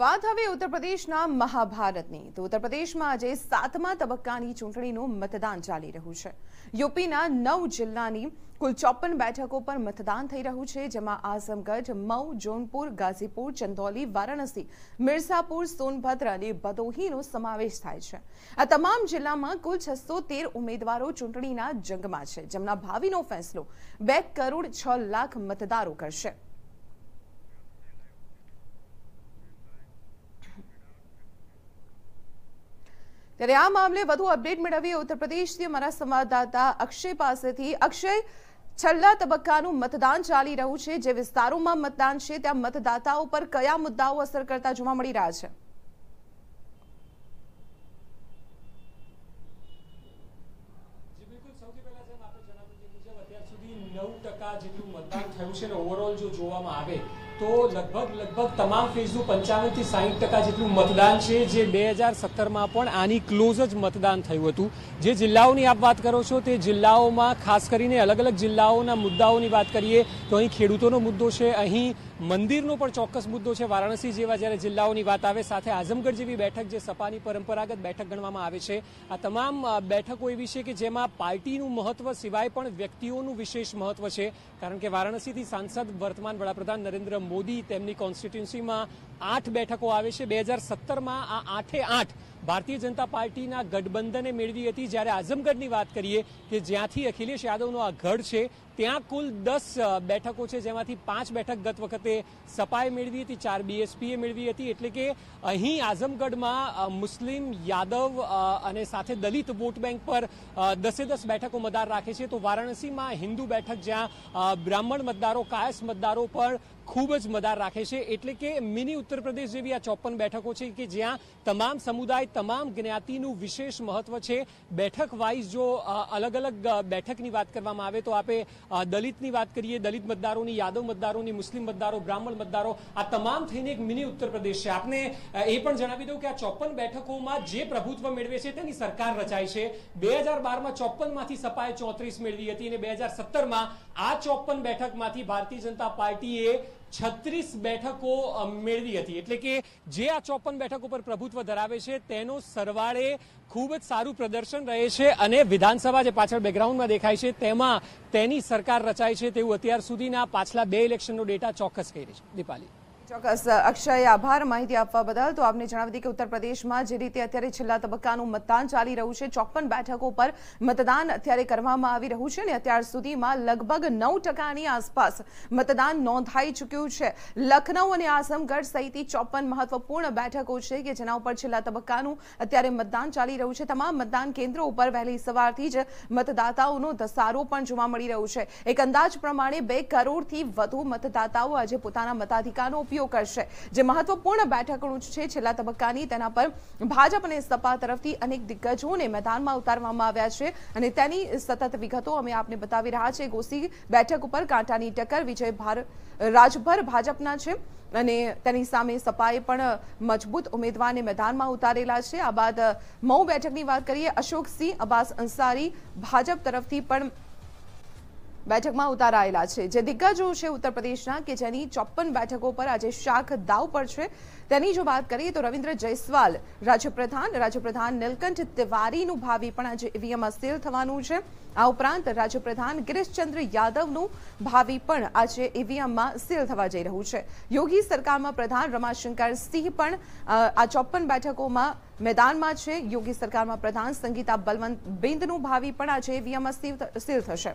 વાત હવે ઉત્તર પ્રદેશના મહાભારતની. તો ઉત્તર પ્રદેશમાં આજે સાતમા તબક્કાની ચૂંટણીનું મતદાન ચાલી રહ્યું છે. યુપીના નવ જિલ્લાની કુલ ચોપન બેઠકો પર મતદાન થઈ રહ્યું છે, જેમાં આઝમગઢ, મઉ, જોનપુર, ગાઝીપુર, ચંદૌલી, વારાણસી, મિર્ઝાપુર, સોનભદ્ર અને ભદોહીનો સમાવેશ થાય છે. આ તમામ જિલ્લામાં કુલ છસો તેર ઉમેદવારો ચૂંટણીના જંગમાં છે, જેમના ભાવિનો ફેસલો બે કરોડ છ લાખ મતદારો કરશે. ત્યારે આ મામલે વધુ અપડેટ મેળવીએ ઉત્તર પ્રદેશથી અમારા સંવાદદાતા અક્ષય પાસેથી. અક્ષય, છેલ્લા તબક્કાનું મતદાન ચાલી રહ્યું છે. જે વિસ્તારોમાં મતદાન છે, ત્યાં મતદાતાઓ પર કયા મુદ્દાઓ અસર કરતા જોવા મળી રહ્યા છે? નવ ટકા જેટલું મતદાન થયું છે ને ઓવરઓલ જો જોવામાં આવે તો લગભગ લગભગ તમામ ફેઝનું પંચાવનથી સાહીઠ ટકા જેટલું મતદાન છે, જે બે હજાર સત્તરમાં પણ આની ક્લોઝ જ મતદાન થયું હતું. જે જિલ્લાઓની આપ વાત કરો છો, તે જિલ્લાઓમાં ખાસ કરીને અલગ અલગ જિલ્લાઓના મુદ્દાઓની વાત કરીએ, તો અહીં ખેડૂતોનો મુદ્દો છે, અહીં મંદિરનો પણ ચોક્કસ મુદ્દો છે. વારાણસી જેવા જ્યારે જિલ્લાઓની વાત આવે, સાથે આઝમગઢ જેવી બેઠક જે સપાની પરંપરાગત બેઠક ગણવામાં આવે છે. આ તમામ બેઠકો એવી છે કે જેમાં પાર્ટીનું મહત્વ સિવાય પણ વ્યક્તિઓનું વિશેષ મહત્વ છે. કારણ કે વારાણસીથી સાંસદ વર્તમાન વડાપ્રધાન નરેન્દ્ર મોદી તેમની કોન્સ્ટિટ્યુન્સીમાં આઠ બેઠકો આવે છે. બે હજાર સત્તરમાં આ આઠે આઠ ભારતીય જનતા પાર્ટીના ગઠબંધને મેળવી હતી. જ્યારે આઝમગઢની વાત કરીએ કે જ્યાંથી અખિલેશ યાદવનો આ ગઢ છે, ત્યાં કુલ દસ બેઠકો છે. જેમાંથી પાંચ બેઠક ગત વખતે સપાએ મેળવી હતી, ચાર બીએસપીએ મેળવી હતી. એટલે કે અહીં આઝમગઢમાં મુસ્લિમ, યાદવ અને સાથે દલિત વોટ બેંક પર દસે દસ બેઠકો મતદાર રાખે છે. તો વારાણસીમાં હિન્દુ બેઠક જ્યાં બ્રાહ્મણ મતદારો, કાયસ મતદારો પર ખૂબ જ મદાર રાખે છે. એટલે કે મિની ઉત્તર પ્રદેશ જેવી આ ચોપન બેઠકો છે કે જ્યાં તમામ સમુદાય તમામ જ્ઞાતિનું વિશેષ મહત્વ છે. બેઠક વાઇઝ જો અલગ અલગ બેઠકની વાત કરવામાં આવે તો આપે દલિતની વાત કરીએ, દલિત મતદારોની, યાદવ મતદારોની, મુસ્લિમ મતદારો, બ્રાહ્મણ મતદારો, આ તમામ થઈને એક મિની ઉત્તર પ્રદેશ છે. આપને એ પણ જણાવી દઉં કે આ ચોપન બેઠકોમાં જે પ્રભુત્વ મેળવે છે તેની સરકાર રચાય છે. બે હજાર બારમાં ચોપ્પનમાંથી માંથી સપાએ ચોત્રીસ મેળવી હતી અને બે હજાર સત્તરમાં આ ચોપન બેઠકમાંથી ભારતીય જનતા પાર્ટીએ છત્રીસ બેઠકો મેળવી હતી. એટલે કે જે આ ચોપન બેઠકો પર પ્રભુત્વ ધરાવે છે, તેનો સરવાળે ખૂબ જ સારું પ્રદર્શન રહે છે અને વિધાનસભા જે પાછળ બેકગ્રાઉન્ડમાં દેખાય છે, તેમાં તેની સરકાર રચાય છે તેવું અત્યાર સુધીના પાછલા બે ઇલેક્શનનો ડેટા ચોક્કસ કહી રહી છે. દીપાલી. ચોક્કસ, અક્ષય, આભાર. માહિતી આપવા બદલ તો આપને જણાવી દઈએ કે ઉત્તર પ્રદેશમાં જે રીતે અત્યારે છેલ્લા તબક્કાનું મતદાન ચાલી રહ્યું છે, ચોપન બેઠકો પર મતદાન અત્યારે કરવામાં આવી રહ્યું છે અને અત્યાર સુધીમાં લગભગ નવ ટકાની આસપાસ મતદાન નોંધાઈ ચૂક્યું છે. લખનૌ અને આઝમગઢ સહિતની ચોપન મહત્વપૂર્ણ બેઠકો છે કે જેના ઉપર છેલ્લા તબક્કાનું અત્યારે મતદાન ચાલી રહ્યું છે. તમામ મતદાન કેન્દ્રો ઉપર વહેલી સવારથી જ મતદાતાઓનો ધસારો પણ જોવા મળી રહ્યો છે. એક અંદાજ પ્રમાણે બે કરોડથી વધુ મતદાતાઓ આજે પોતાના મતાધિકારનો ઉપયોગ પાર્ટીઓ કરશે. જે મહત્વપૂર્ણ બેઠકો છે છેલ્લા તબક્કાની. તેના પર ભાજપ અને સપા તરફથી અનેક દિગ્ગજોને મેદાનમાં ઉતારવામાં આવ્યા છે અને તેની સતત વિગતો અમે આપને બતાવી રહ્યા છે ગોસી બેઠક ઉપર કાંટાની ટક્કર. વિજય રાજભર ભાજપના છે અને તેની સામે સપાએ પણ મજબૂત ઉમેદવારને મેદાનમાં ઉતારેલા છે. આ બાદ મઉ બેઠકની વાત કરીએ, અશોકસિંહ, અબ્બાસ અંસારી ભાજપ તરફથી પણ બેઠકમાં ઉતારાયેલા છે. જે દિગ્ગજો છે ઉત્તર પ્રદેશના કે જેની ચોપન બેઠકો પર આજે શાખ દાવ પર છે. તેની જો વાત કરીએ તો રવિન્દ્ર જયસ્વાલ, રાજ્યપ્રધાન રાજ્યપ્રધાન નીલકંઠ તિવારીનું ભાવિ પણ આજે ઈવીએમમાં સીલ થવાનું છે. આ ઉપરાંત રાજ્યપ્રધાન ગિરીશચંદ્ર યાદવનું ભાવિ પણ આજે ઈવીએમમાં સીલ થવા જઈ રહ્યું છે. યોગી સરકારમાં પ્રધાન રમાશંકર સિંહ પણ આ ચોપન બેઠકોમાં મેદાનમાં છે. યોગી સરકારમાં પ્રધાન સંગીતા બલવંત બિંદનું ભાવિ પણ આજે ઈવીએમમાં સીલ થશે.